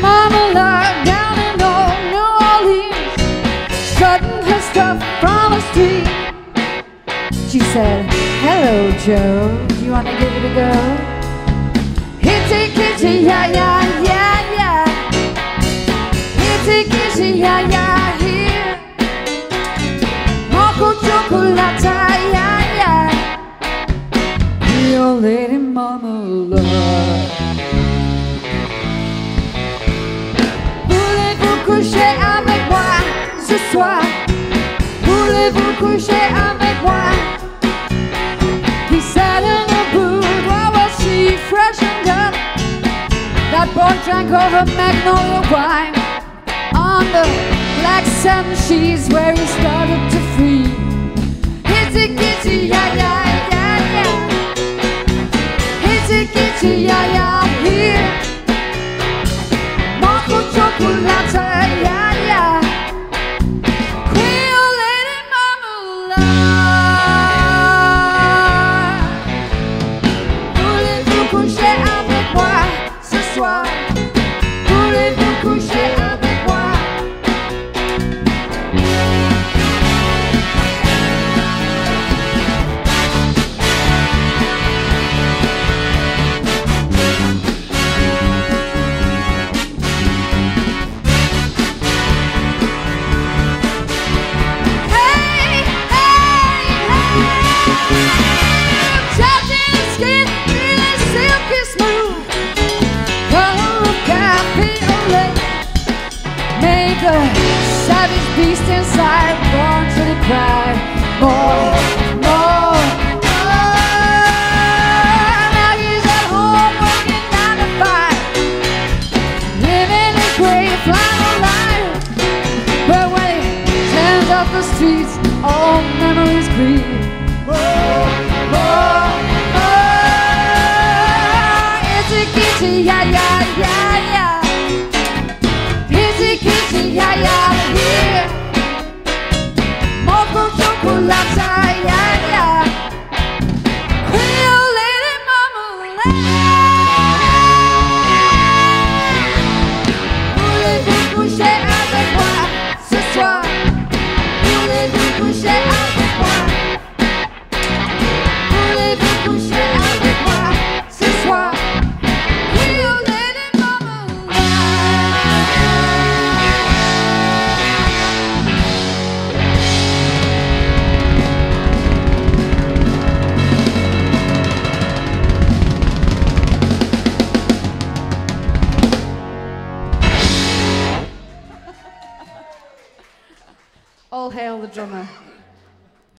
mama locked down in old New Orleans, strutting her stuff from the street. She said, Hello, Joe, do you want to give it a go? Hitchy, kitchy, yeah, yeah, yeah, yeah. Hitchy, kitchy, yeah, yeah, here. Moco chocolata, yeah, yeah. Your lady mama love. Drank all her magnolia wine on the black sand sheets where he started to free. Inside born to the cry. More, more, more. Now he's at home working nine to five. Living a great flannel life. But when he turns off the streets, all memories grieve. More, more, more. Itty kitty, yeah, All hail the drummer.